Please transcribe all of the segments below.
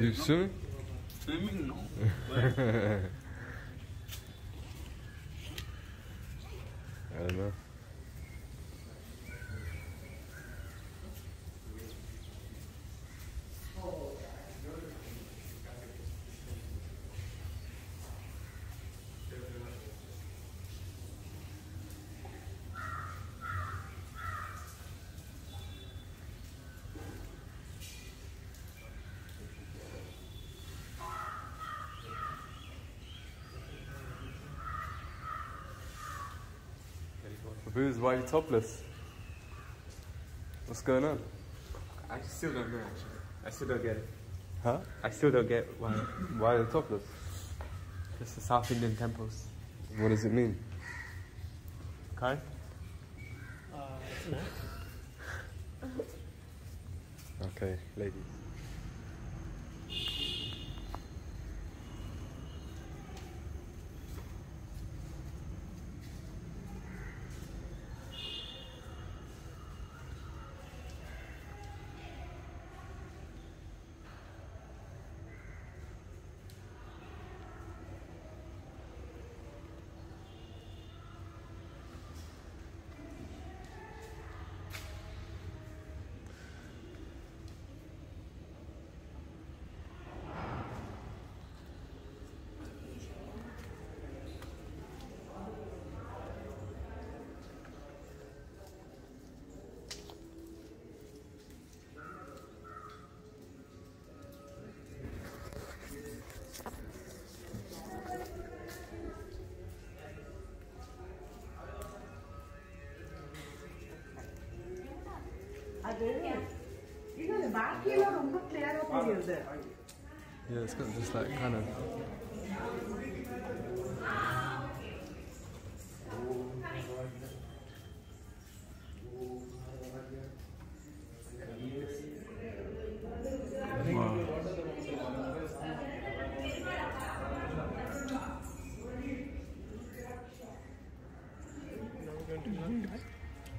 You swimming? Swimming no. I don't know. Booze, why are you topless? What's going on? I still don't know actually. I still don't get it. Huh? I still don't get why. Why are you topless? It's the South Indian temples. What does it mean? Kai? Uh, okay, ladies. Yeah, it's got this like kind of.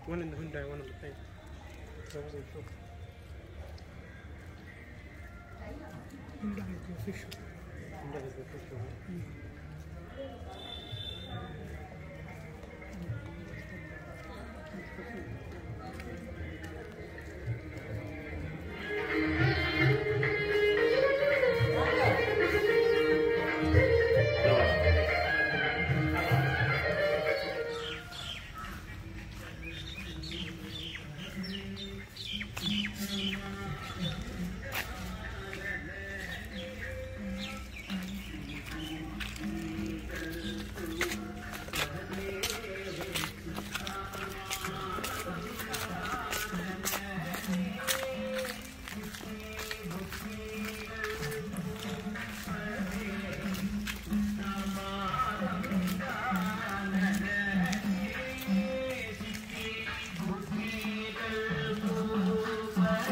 One in the Hyundai, one in the plane. I wasn't sure. Hyundai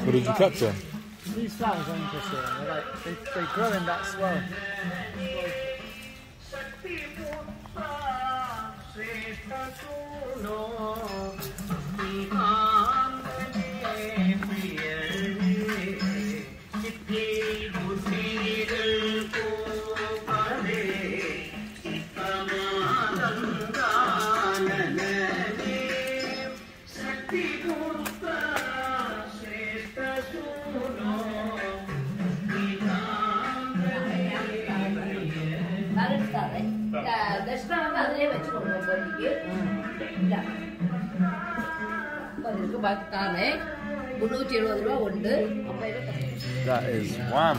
What did you capture? These flowers are interesting. They're like, they, they grow in that swell. வந்து அதிலே வச்சுக்கணும் கோழிக்கு இல்ல அது இருக்கு பாக்கி தானே முந்நூற்றி எழுபது ரூபா உண்டு அப்போ இருக்கு That is wham.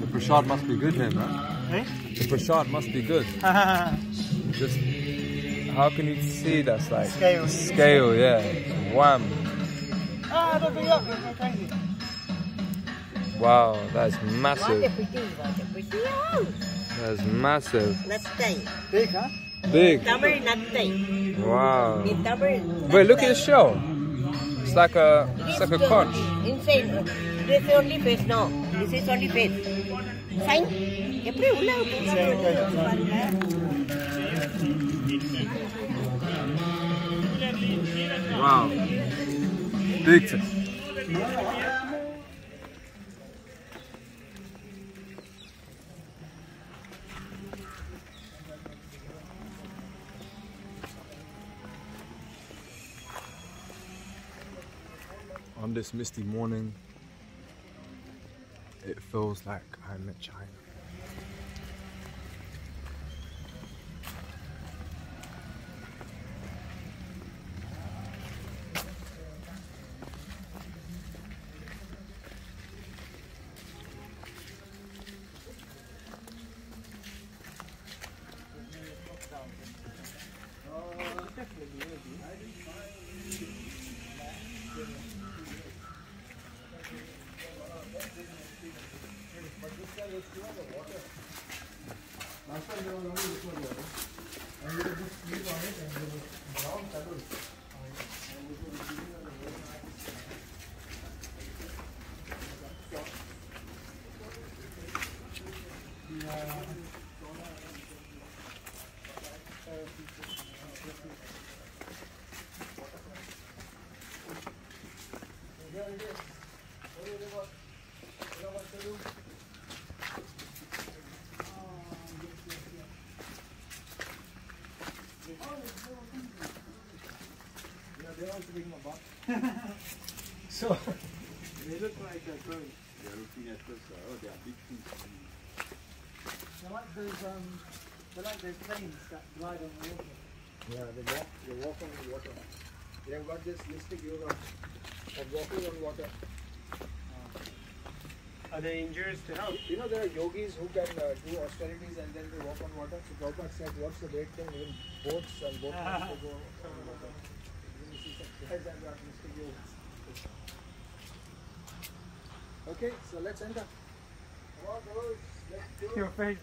The prashad must be good here, man. Eh? The prashad must be good. Just how can you see that's like Scale. Scale, yeah. Wham. ah, don't be up. Thank you. Wow, that's massive. பிட்டி வாங்க பிட்டி That's massive. நத்தை Big, huh? Big. Tamil நத்தை Wow. நீ Tamil Wait, look at the shell. It's like a it's like a conch. inside this only face no this is only face fine எப்படி உள்ள பாருங்க Wow. Big. On this misty morning, it feels like I'm in China. Yeah. So, They look like a bird. They're big fish. They like those, um, they're like those planes that glide on the water. yeah, they walk, they walk on the water. They have got this mystic yoga of walking on water. Are they injurious to health? You know, there are yogis who can uh, do austerities and then they walk on water. So Prabhupada said, what's the great thing? Even boats and boat they go on water. Okay, so let's enter. Come on, boys. Let's do it. Your face.